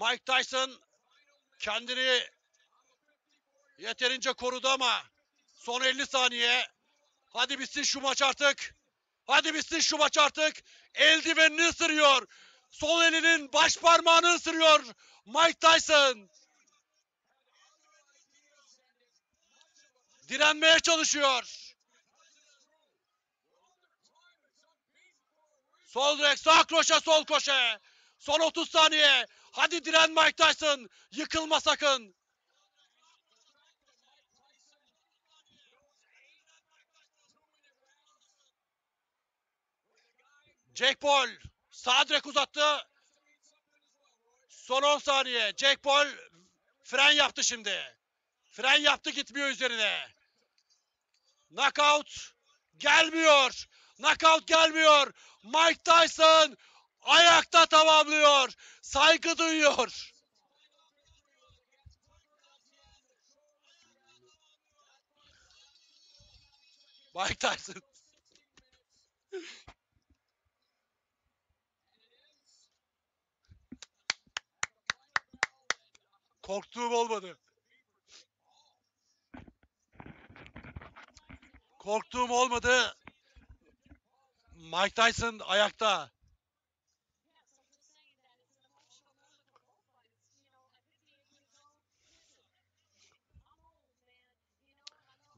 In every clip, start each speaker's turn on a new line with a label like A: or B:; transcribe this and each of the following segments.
A: Mike Tyson kendini yeterince korudu ama son 50 saniye. Hadi bitsin şu maç artık. Hadi bitsin şu maç artık. Eldivenini ısırıyor. Sol elinin baş parmağını ısırıyor. Mike Tyson. Direnmeye çalışıyor. Sol direk, sağ kroşe, sol koşe. Son 30 saniye. Hadi diren Mike Tyson. Yıkılma sakın. Jake Paul sağ direk uzattı. Son 10 saniye. Jake Paul fren yaptı şimdi. Fren yaptı gitmiyor üzerine. Knockout gelmiyor. Knockout gelmiyor. Mike Tyson ayakta tamamlıyor. Saygı duyuyor. Mike Tyson. Korktuğum olmadı. Korktuğum olmadı. Mike Tyson ayakta.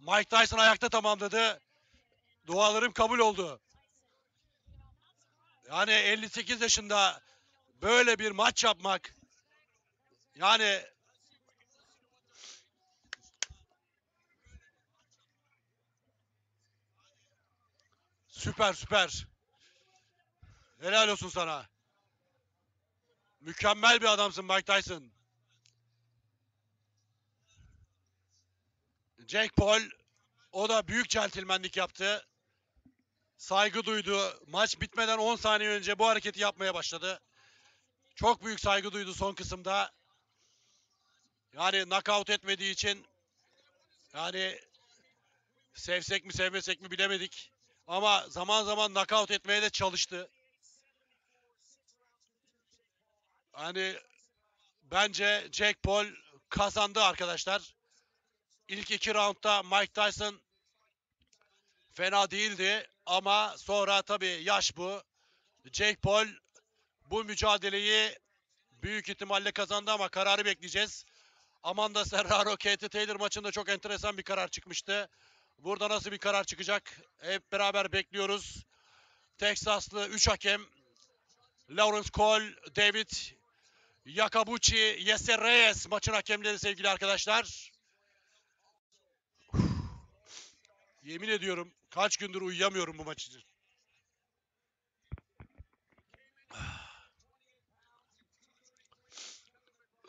A: Mike Tyson ayakta tamamladı. Dualarım kabul oldu. Yani 58 yaşında böyle bir maç yapmak yani süper süper. Helal olsun sana. Mükemmel bir adamsın Mike Tyson. Jake Paul o da büyük centilmenlik yaptı. Saygı duydu. Maç bitmeden 10 saniye önce bu hareketi yapmaya başladı. Çok büyük saygı duydu son kısımda. Yani knockout etmediği için yani sevsek mi sevmesek mi bilemedik. Ama zaman zaman knockout etmeye de çalıştı. Hani bence Jake Paul kazandı arkadaşlar. İlk iki roundda Mike Tyson fena değildi ama sonra tabii yaş bu. Jake Paul bu mücadeleyi büyük ihtimalle kazandı ama kararı bekleyeceğiz. Amanda Serrano, Katie Taylor maçında çok enteresan bir karar çıkmıştı. Burada nasıl bir karar çıkacak? Hep beraber bekliyoruz. Teksaslı 3 hakem Lawrence Cole, David Yakabuchi, Yeser Reyes maçın hakemleri sevgili arkadaşlar. Yemin ediyorum kaç gündür uyuyamıyorum bu maç için.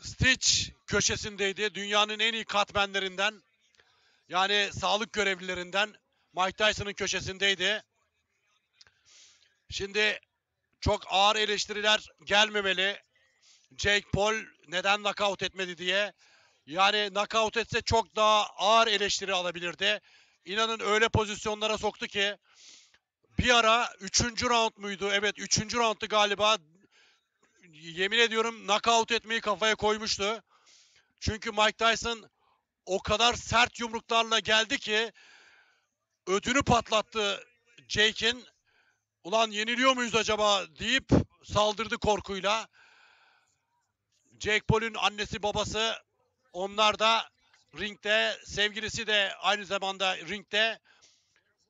A: Stitch köşesindeydi. Dünyanın en iyi katmenlerinden yani sağlık görevlilerinden Mike Tyson'ın köşesindeydi. Şimdi çok ağır eleştiriler gelmemeli. Jake Paul neden knockout etmedi diye. Yani knockout etse çok daha ağır eleştiri alabilirdi. İnanın öyle pozisyonlara soktu ki bir ara 3. round muydu? Evet 3. roundtu galiba. Yemin ediyorum knockout etmeyi kafaya koymuştu. Çünkü Mike Tyson o kadar sert yumruklarla geldi ki ödünü patlattı Jake'in. Ulan yeniliyor muyuz acaba deyip saldırdı korkuyla. Jake Paul'ün annesi babası onlar da ringde. Sevgilisi de aynı zamanda ringde.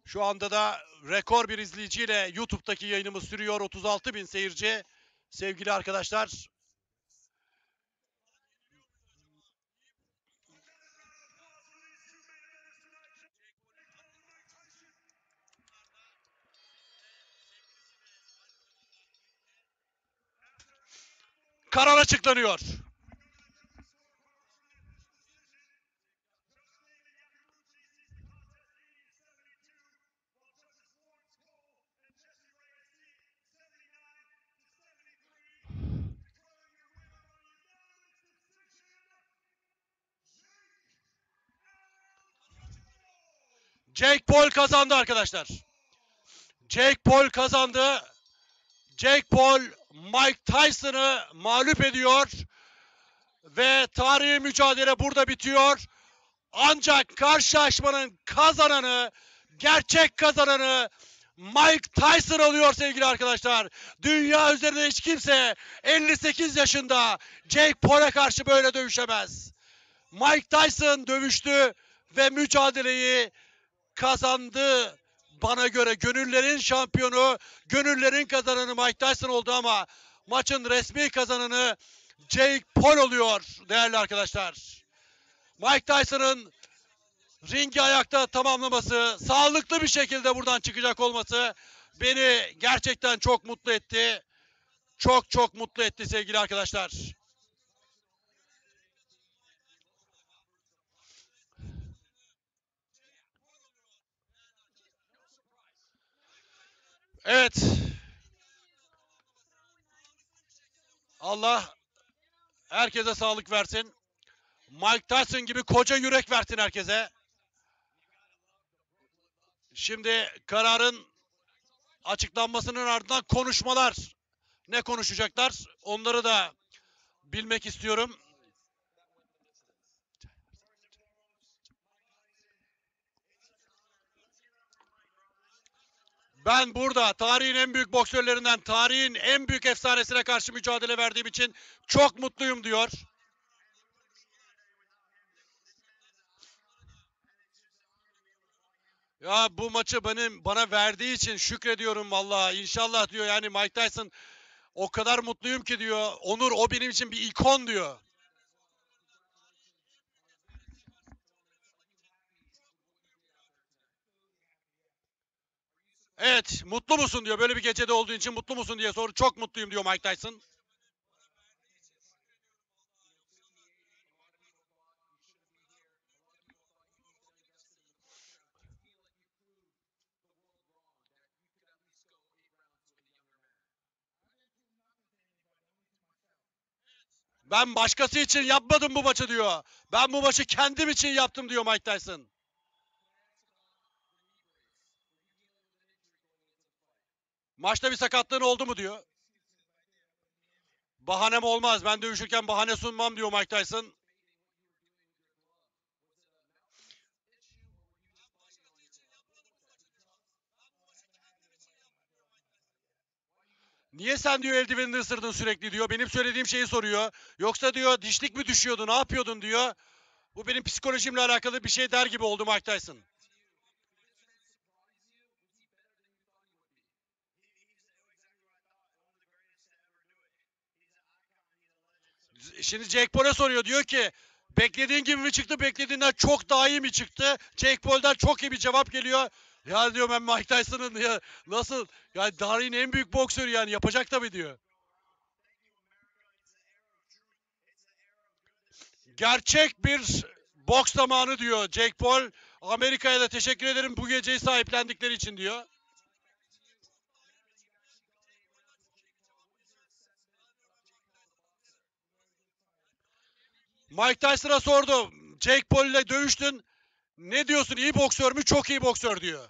A: Şu anda da rekor bir izleyiciyle YouTube'daki yayınımız sürüyor. 36 bin seyirci. Sevgili arkadaşlar. Karar açıklanıyor. Jake Paul kazandı arkadaşlar. Jake Paul kazandı. Jake Paul Mike Tyson'ı mağlup ediyor. Ve tarihi mücadele burada bitiyor. Ancak karşılaşmanın kazananı, gerçek kazananı Mike Tyson oluyor sevgili arkadaşlar. Dünya üzerinde hiç kimse 58 yaşında Jake Paul'e karşı böyle dövüşemez. Mike Tyson dövüştü ve mücadeleyi kazandı. Bana göre gönüllerin şampiyonu, gönüllerin kazananı Mike Tyson oldu ama maçın resmi kazananı Jake Paul oluyor değerli arkadaşlar. Mike Tyson'ın ringi ayakta tamamlaması, sağlıklı bir şekilde buradan çıkacak olması beni gerçekten çok mutlu etti. Çok çok mutlu etti sevgili arkadaşlar. Evet. Allah herkese sağlık versin. Mike Tyson gibi koca yürek versin herkese. Şimdi kararın açıklanmasının ardından konuşmalar. Ne konuşacaklar? Onları da bilmek istiyorum. Ben burada tarihin en büyük boksörlerinden, tarihin en büyük efsanesine karşı mücadele verdiğim için çok mutluyum diyor. Ya bu maçı benim bana verdiği için şükrediyorum vallahi. İnşallah diyor yani Mike Tyson o kadar mutluyum ki diyor. Onur o benim için bir ikon diyor. Evet, mutlu musun diyor. Böyle bir gecede olduğu için mutlu musun diye soru. Çok mutluyum diyor Mike Tyson. Ben başkası için yapmadım bu maçı diyor. Ben bu maçı kendim için yaptım diyor Mike Tyson. Maçta bir sakatlığın oldu mu diyor. Bahanem olmaz. Ben dövüşürken bahane sunmam diyor Mike Tyson. Niye sen diyor eldivenini ısırdın sürekli diyor. Benim söylediğim şeyi soruyor. Yoksa diyor dişlik mi düşüyordu ne yapıyordun diyor. Bu benim psikolojimle alakalı bir şey der gibi oldu Mike Tyson. Şimdi Jake Paul'e soruyor diyor ki beklediğin gibi mi çıktı beklediğinden çok daha iyi mi çıktı? Jake Paul'dan çok iyi bir cevap geliyor. Ya diyor ben Mike Tyson'ın ya nasıl yani tarihin en büyük boksörü yani yapacak tabii diyor. Gerçek bir boks zamanı diyor Jake Paul. Amerika'ya da teşekkür ederim bu geceyi sahiplendikleri için diyor. Mike Tyson'a sordu. Jake Paul ile dövüştün. Ne diyorsun? İyi boksör mü? Çok iyi boksör diyor.